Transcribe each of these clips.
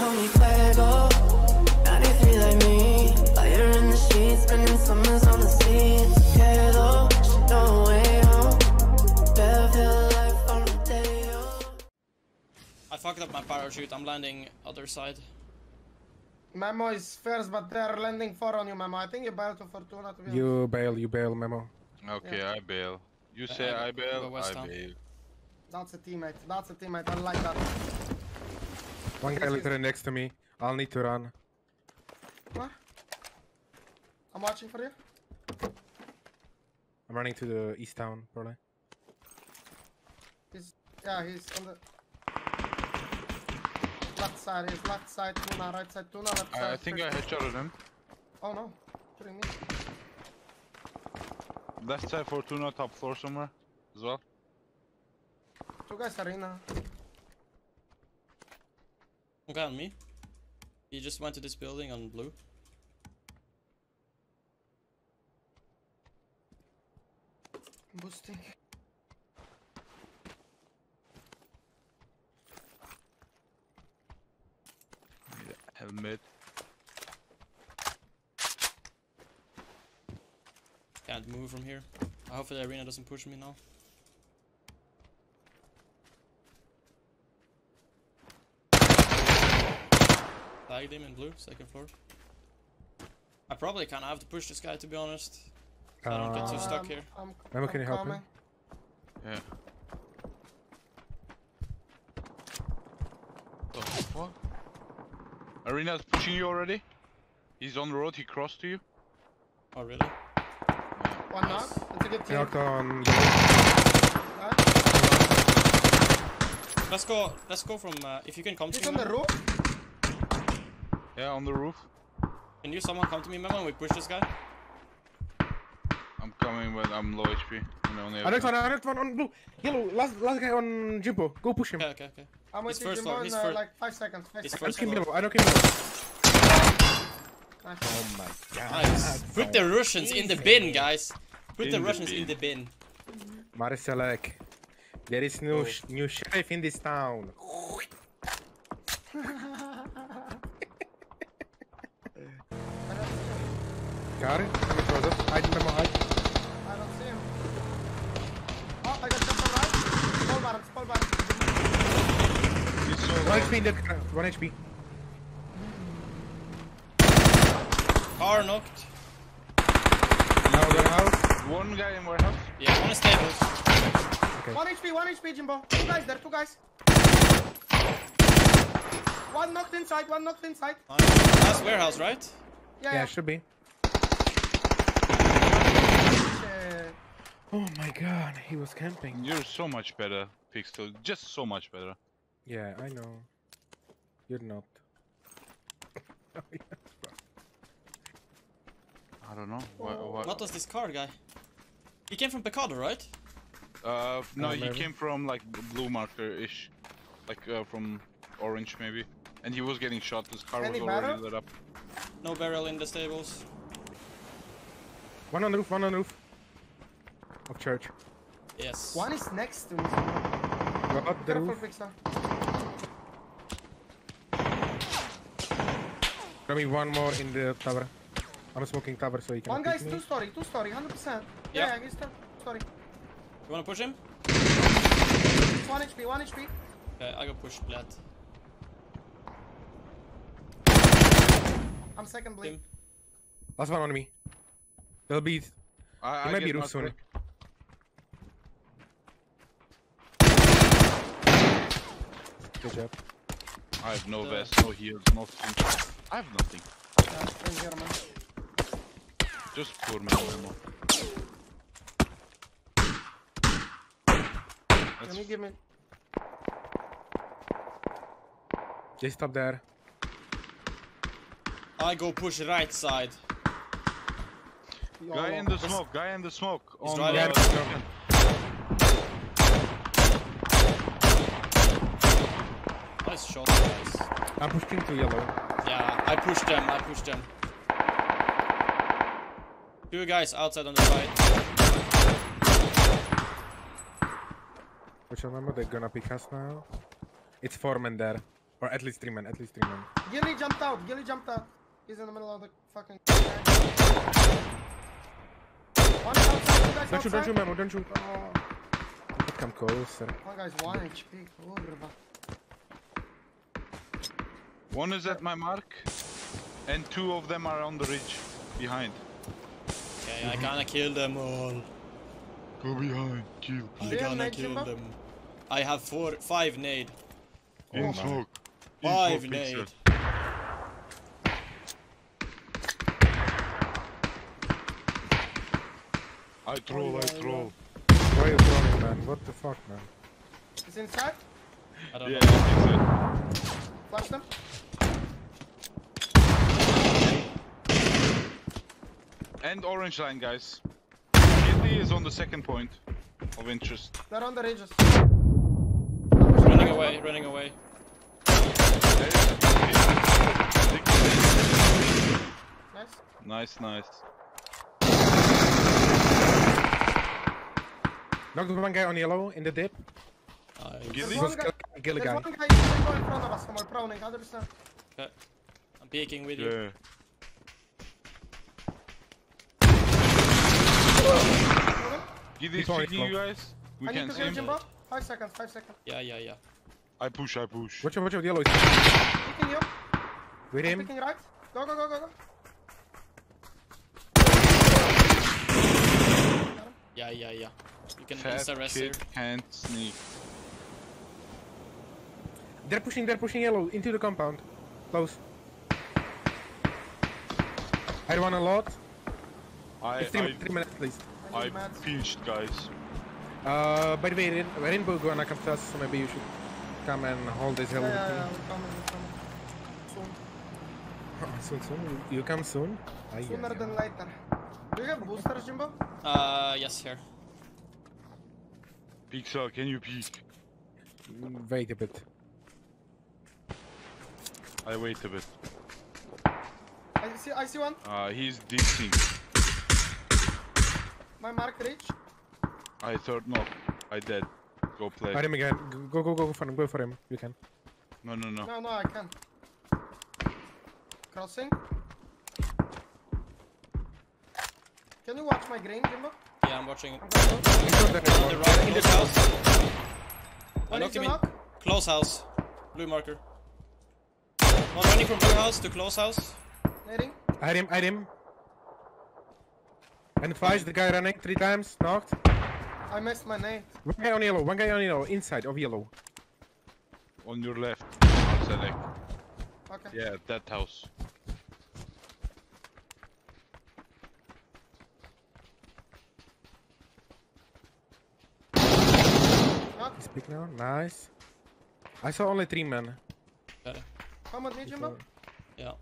call me Fuego. 93 like me. Fire in the sheets, spending summers on the seas. Quedo, no way home. Fairfield life on a day. Oh. I fucked up my parachute. I'm landing other side. Memo is first, but they're landing four on you, Memo. I think you bail to Fortuna to be honest. You bail, you bail, Memo. Okay, I bail. You uh, say I I, bail, I bail. That's a teammate. That's a teammate. I like that. One guy literally next to me. I'll need to run. What? I'm watching for you. I'm running to the east town, probably. He's yeah, he's on the left side. He's left side Tuna, right side Tuna, left side. I, I think I first- headshotted him. Oh no, shooting me. Left side Fortuna, top floor somewhere as well. Two guys are in arena. Okay, on me. He just went to this building on blue. Boosting. Need a helmet. Can't move from here. I hope the arena doesn't push me now. Tagged him in blue, second floor. I probably kind of have to push this guy to be honest. So I don't get too stuck Um, here. I'm, I'm can you help him? coming. Yeah. The fuck? Arena's pushing you already? He's on the road, he crossed to you? Oh really? One knock. It's a good team. Knocked on. Let's go. Let's go from. Uh, if you can come He's to on the Memo. roof. Yeah, on the roof. can you someone come to me, Memo, and we push this guy? I'm coming when I'm low HP. and only have I knocked one, guns. I knocked one on blue. Yellow, last, last guy on Jimbo. Go push him. Okay, okay, okay. I'm with He's you, first Jimbo, floor, in he's uh, like five seconds. Five he's I seconds. don't kill floor. I don't kill Memo. Oh my god. Nice. Put the Russians in the bin, guys. Put In the the Russians in the bin. Marcelek. There is no sh new sheriff in this town. Got it? Coming towards us. Hide, hide. I don't see him. Oh, I got jumped on right. Small bar, small bar. So One. HP in the... ground. One HP. Car knocked. Now warehouse. One guy in warehouse. Yeah, one is stable. Okay. One HP, one HP, Jimbo. Two guys there, two guys. One knocked inside, one knocked inside. Last warehouse, right? Yeah, Yeah, yeah. should be. Shit. Oh my god, he was camping. You're so much better, Pixel. Just so much better. Yeah, I know. You're not. I don't know. What, what? What was this car guy? He came from Pecado, right? Uh, no, he came from like blue marker-ish, like uh, from orange maybe. And he was getting shot. His car Any was already barrel? lit up. No barrel in the stables. One on the roof, one on the roof. Of church. Yes. One is next to me. Got the roof. Pixar. Got me one more in the tower. I'm smoking tower so he can One guy's me. two story, two story, 100%. Yeah. Yeah, yeah he's two story. You wanna push him? He's one HP, one HP. Okay, I go push Blad. I'm second bleed. Last one on me. There'll be... I, I might be get roof soon. back. Good job. I have no Uh, vest, no heals, nothing. I have nothing. Yeah, same here, man. Just poor man ammo. Can you give me... Just stop there. I go push right side. Guy in the smoke, guy in the smoke. He's on driving. the- Yeah, Nice shot, guys. I'm pushing to yellow. Yeah, I pushed them. I pushed them. Two guys outside on the right. Which remember they're gonna pick us now. It's four men there. Or at least three men, at least three men. Gilly jumped out. Gilly jumped out. He's in the middle of the fucking. One outside. Two guys Don't shoot, don't shoot, Memo, don't shoot. Oh, come closer. one guy's one HP. Kurwa. One is at my mark, and two of them are on the ridge behind. Okay, I gonna kill them all. Go behind, kill. I Yeah, gonna kill Jimbo? them. I have four, five nade. In my. smoke. In Five smoke, nade. pixel. I troll, I troll. Why are you throwing, man? What the fuck, man? He's inside. I don't Yeah, know. pixel. Flash them. And orange line, guys. Kitty is on the second point of interest. They're on the ridges. Running away, running away. There is a Nice. Nice, nice. Knocked one guy on yellow in the dip. Nice. Gilly? There's one guy. Kill a There's one guy in front of us. Come on, proning. 100%. Okay. I'm peeking with you. Yeah. Giddy He's already speaking, you guys. We I need can to see heal him. Jimbo. Five seconds. Five seconds. Yeah, yeah, yeah. I push, I push. Watch out, watch out, yellow is Picking you. with him. Picking right. Go, go, go, go, go. Yeah, yeah, yeah. You can Fat insta res here. can't sneak. They're pushing, they're pushing yellow into the compound. Close. I won a lot. I, three, I, three minutes at least. I I need pinched, guys. Uh, by the way, Rain- Rainbow gonna come to so maybe you should come and hold this Yeah, hill yeah, with yeah. me. We're coming. We're coming. Soon. Soon, soon. You- You come soon? Aye, Sooner aye, than later. Do you have boosters, Jimbo? Uh, yes, here. Pixel, can you peek? Wait a bit. I wait a bit. I see. I see one. Uh, he's dissing. My mark reach. I thought no. I dead. Go play. Hide him again. Go, go, go, go for him. Go for him. You can. No, no, no. No, no, I can't. Crossing. Can you watch my green, Jimbo? Yeah, I'm watching it. I'm gonna go. He's not there On the right, In the close house. I knocked him in. knock. Close house. Blue marker. One running from blue house to close house. Nading. Hide him, hide him. And twice, the guy running three times, knocked. I missed my nade. One guy on yellow, one guy on yellow, inside of yellow. On your left. Marcellek. Okay. Yeah, that house. Knock. He's big now, nice. I saw only three men. Okay. Come with me, Jimbo. Yeah.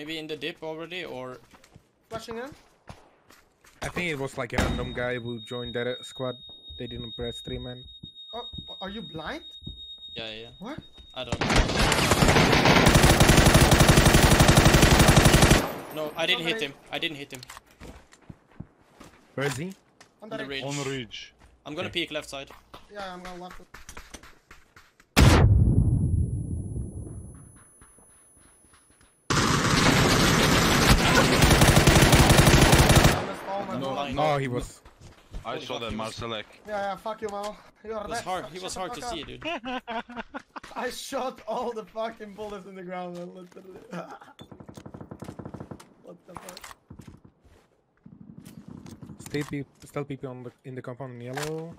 Maybe in the dip already, or Flashing in. I think it was like a random guy who joined that squad. They didn't press three men. Oh, oh, are you blind? yeah, yeah. yeah. What? I don't know. No, I didn't hit him. I didn't hit him. Where is he? On On the the ridge. ridge. On ridge. I'm gonna peek left side. Yeah, I'm gonna left it. I missed all No, bullets. line. Oh, he was. I Holy saw fuck, that he was- Yeah, yeah, fuck you, Mamo. You are It was hard. He was hard to fuck see, dude. I shot all the fucking bullets in the ground, man, literally. what the fuck? Still people, still people on the in the compound in yellow.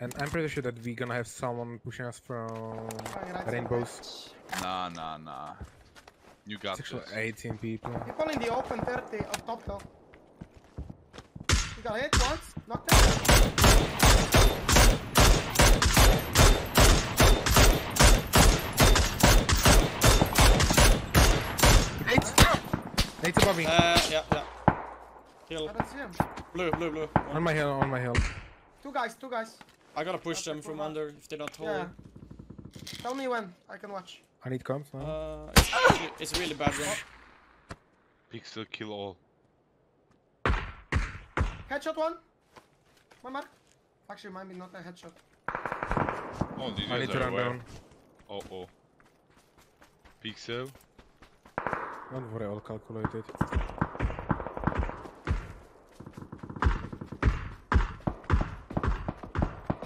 And I'm pretty sure that we're gonna have someone pushing us from ah, Going rainbows. Nah, nah, nah. You got It's this. 18 people. People in the open 30 up top hill. You got hit once, knocked him. Nate's, Nate's above me. Uh, yeah, yeah. Kill. I don't see him. Blue, blue, blue. On my hill, on my hill. Two guys, two guys. I gotta push them from under if they don't hold. Yeah. Tell me when I can watch. I need comms now. Uh, it's, really, it's really bad range. Pixel kill all. Headshot one. My mark. Actually, might be not a headshot. Oh, these I need to are run aware. down. Oh oh. Pixel. Don't worry, I'll calculate it.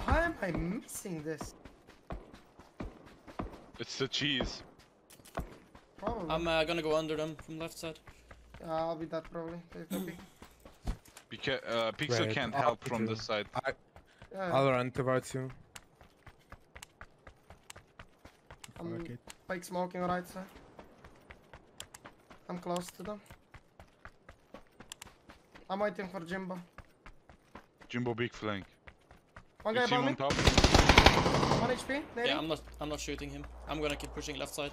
Why am I missing this? It's the cheese. Probably. I'm uh, gonna go under them from left side. Uh, I'll be that probably. If that be- Because uh, Pixel Right, can't help from you- this side. I, Yeah, I'll run towards you. I'm Fuck it. fake smoking right side. I'm close to them. I'm waiting for Jimbo. Jimbo big flank. One You guy above on me. top? One HP. Maybe. Yeah, I'm not. I'm not shooting him. I'm gonna keep pushing left side.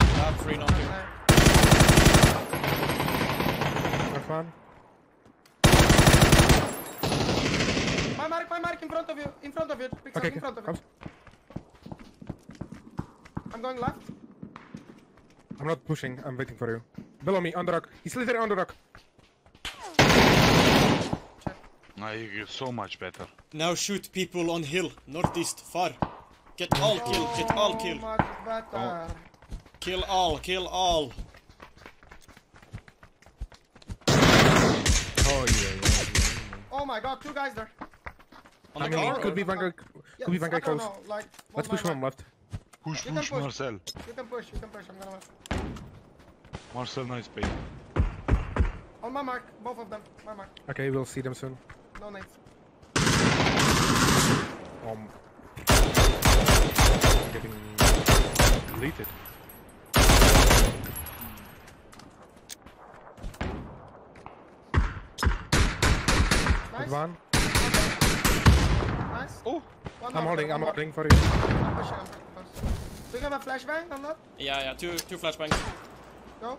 I have three knock here. Have. My mark, my mark in front of you. In front of you. Pixel, Okay, in front of come. you. I'm going left. I'm not pushing, I'm waiting for you. Below me, on the rock. He's literally on the rock. Nah, you're so much better. Now shoot people on hill, northeast, far. Get all kill, get all So kill. much better. Kill all, kill all. Oh yeah, yeah, yeah. Oh my god, two guys there. On I the mean, car? could be one Yeah, could be one I guy don't close. know, like, Let's push by one left. Push, push, push. Marcel. You can push, you can push. I'm gonna. Marcel, nice bait. On my mark, both of them. My mark. Okay, we'll see them soon. No nades. Um, getting deleted. One. Nice. Oh, One I'm holding, one I'm holding for you. I'm pushing, I'm pushing. Do you have a flashbang on that? Yeah, yeah, two, two flashbangs. Go.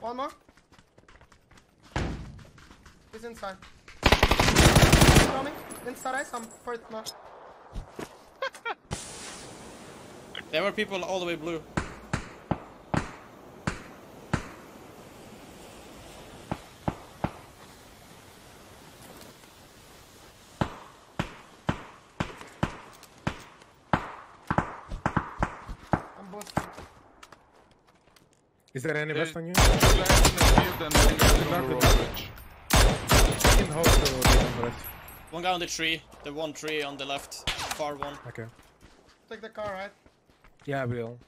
One more. He's inside. Coming. Inside ice, I'm first mark. There were people all the way blue. I'm boosting. Is there any There's- vest on you? two guys in the field and one guy on the Good road bridge. In hold so they don't rest. One guy on the tree, the one tree on the left, far one. Okay. Take the car, right? Yeah, I will.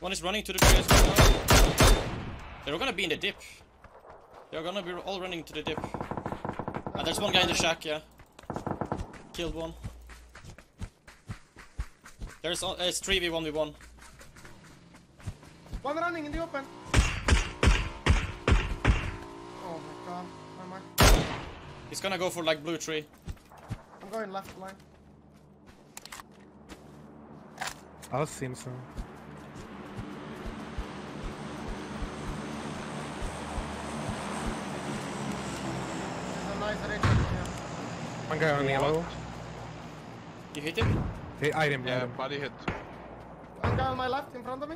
One is running to the tree as well. They're gonna be in the dip. They're gonna be all running to the dip. And there's one guy in the shack, yeah. Killed one. There's uh, it's 3v1v1. One running in the open. Oh my god. My mark. He's gonna go for like blue tree. I'm going left line. I'll see him soon. There's a nice. One guy on yellow. You hit him? Hey, item, Yeah, item. body hit. One guy on my left in front of me.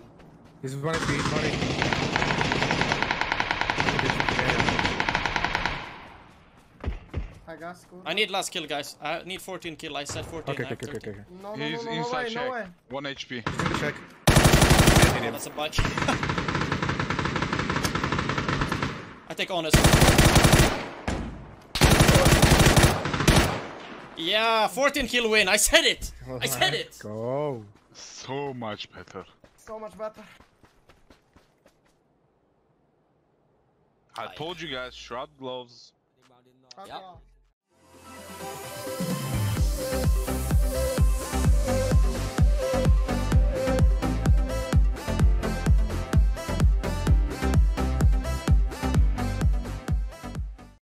He's one HP, one HP. I guess. Good. I need last kill, guys. I need 14 kill. I said 14. Okay, I have okay, okay, okay. No, no, He's no, no, no inside way, shack. no way. One HP. Check. That's a bite. I take honest. Yeah, 14 kill win. I said it. I said it. Go. So much better. So much better. I Aye. told you guys, shroud gloves. Yeah.